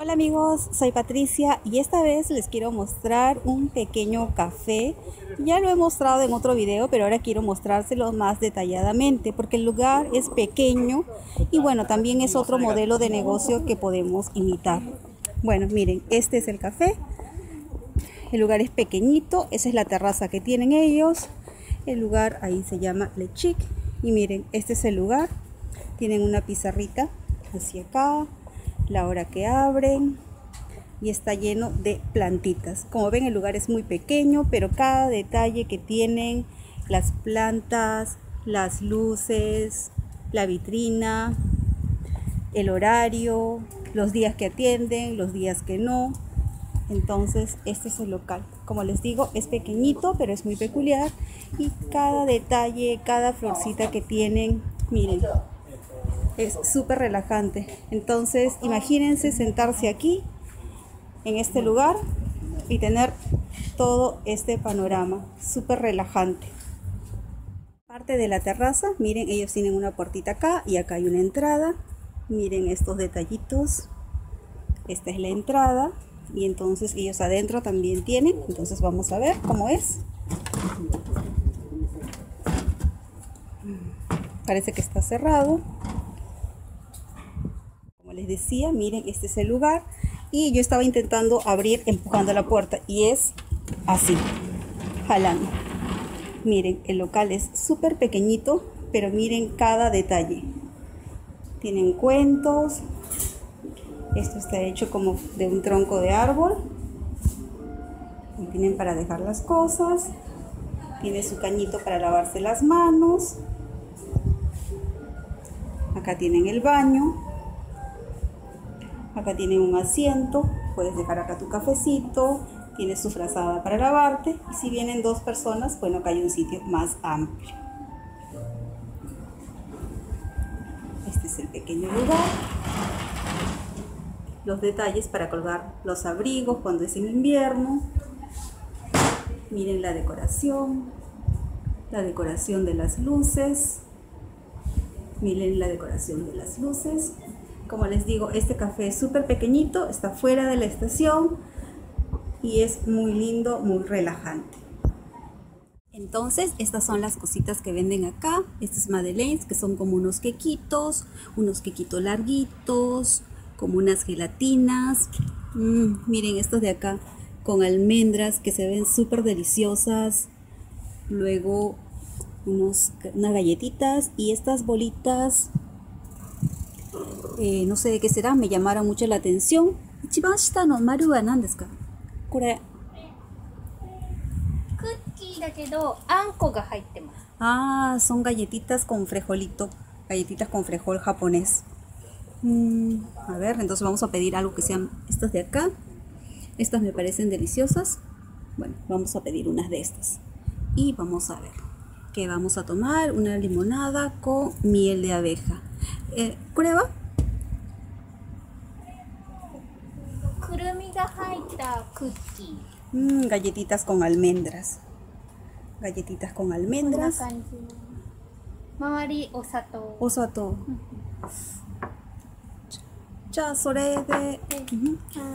Hola amigos, soy Patricia y esta vez les quiero mostrar un pequeño café. Ya lo he mostrado en otro video, pero ahora quiero mostrárselo más detalladamente porque el lugar es pequeño y bueno, también es otro modelo de negocio que podemos imitar. Bueno, miren, este es el café. El lugar es pequeñito, esa es la terraza que tienen ellos. El lugar ahí se llama Le Chic y miren, este es el lugar. Tienen una pizarrita hacia acá la hora que abren y está lleno de plantitas. Como ven el lugar es muy pequeño, pero cada detalle que tienen, las plantas, las luces, la vitrina, el horario, los días que atienden, los días que no. Entonces este es el local. Como les digo, es pequeñito, pero es muy peculiar. Y cada detalle, cada florcita que tienen, miren, es súper relajante. Entonces, imagínense sentarse aquí, en este lugar, y tener todo este panorama, súper relajante. Parte de la terraza, miren, ellos tienen una puertita acá y acá hay una entrada. Miren estos detallitos. Esta es la entrada y entonces ellos adentro también tienen. Entonces vamos a ver cómo es. Parece que está cerrado les decía, miren, este es el lugar. Y yo estaba intentando abrir empujando la puerta y es así, jalando. Miren, el local es súper pequeñito, pero miren cada detalle. Tienen cuentos. Esto está hecho como de un tronco de árbol. Tienen para dejar las cosas. Tiene su cañito para lavarse las manos. Acá tienen el baño. Acá tienen un asiento, puedes dejar acá tu cafecito, tienes su frazada para lavarte y si vienen dos personas, bueno, acá hay un sitio más amplio. Este es el pequeño lugar. Los detalles para colgar los abrigos cuando es en invierno. Miren la decoración, la decoración de las luces. Miren la decoración de las luces. Como les digo, este café es súper pequeñito, está fuera de la estación y es muy lindo, muy relajante. Entonces, estas son las cositas que venden acá. Estos madeleines, que son como unos quequitos, unos quequitos larguitos, como unas gelatinas. Mm, miren estos de acá, con almendras que se ven súper deliciosas. Luego, unos, unas galletitas y estas bolitas eh, no sé de qué será, me llamaron mucho la atención. no maru Ah, son galletitas con frejolito, galletitas con frejol japonés. Mm, a ver, entonces vamos a pedir algo que sean estas de acá. Estas me parecen deliciosas. Bueno, vamos a pedir unas de estas. Y vamos a ver que vamos a tomar una limonada con miel de abeja. Eh, ¿Prueba? Mm, galletitas con almendras. Galletitas con almendras. osato. Osato. Ya, de...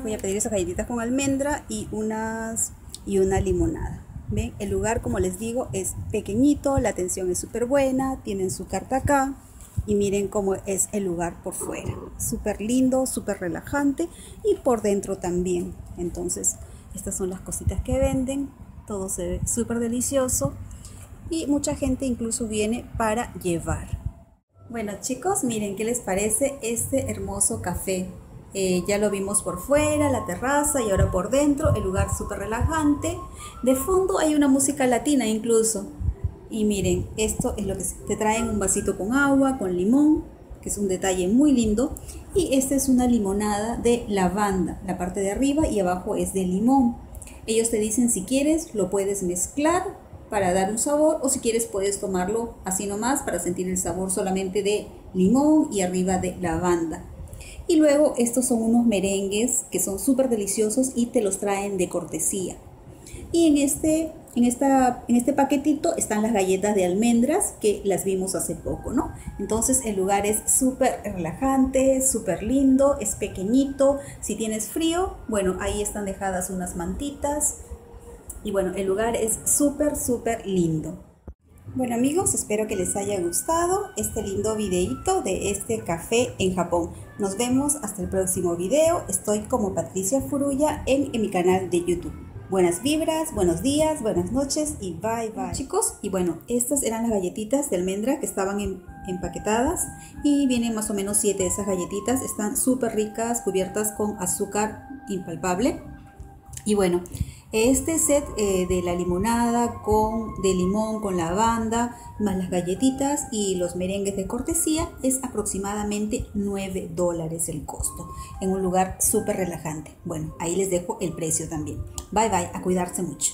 Voy a pedir esas galletitas con almendra y unas y una limonada. ¿Ven? El lugar, como les digo, es pequeñito, la atención es súper buena, tienen su carta acá y miren cómo es el lugar por fuera. Súper lindo, súper relajante y por dentro también. Entonces, estas son las cositas que venden. Todo se ve súper delicioso y mucha gente incluso viene para llevar. Bueno chicos, miren qué les parece este hermoso café. Eh, ya lo vimos por fuera, la terraza y ahora por dentro, el lugar súper relajante. De fondo hay una música latina incluso. Y miren, esto es lo que te traen un vasito con agua, con limón, que es un detalle muy lindo. Y esta es una limonada de lavanda. La parte de arriba y abajo es de limón. Ellos te dicen si quieres lo puedes mezclar para dar un sabor o si quieres puedes tomarlo así nomás para sentir el sabor solamente de limón y arriba de lavanda. Y luego estos son unos merengues que son súper deliciosos y te los traen de cortesía. Y en este en, esta, en este paquetito están las galletas de almendras que las vimos hace poco, ¿no? Entonces el lugar es súper relajante, súper lindo, es pequeñito. Si tienes frío, bueno, ahí están dejadas unas mantitas. Y bueno, el lugar es súper, súper lindo. Bueno amigos, espero que les haya gustado este lindo videito de este café en Japón. Nos vemos hasta el próximo video. Estoy como Patricia Furuya en, en mi canal de YouTube. Buenas vibras, buenos días, buenas noches y bye bye. Chicos, y bueno, estas eran las galletitas de almendra que estaban empaquetadas y vienen más o menos 7 de esas galletitas. Están súper ricas, cubiertas con azúcar impalpable. Y bueno, este set eh, de la limonada con de limón con lavanda, más las galletitas y los merengues de cortesía es aproximadamente 9 dólares el costo en un lugar súper relajante. Bueno, ahí les dejo el precio también. Bye bye, a cuidarse mucho.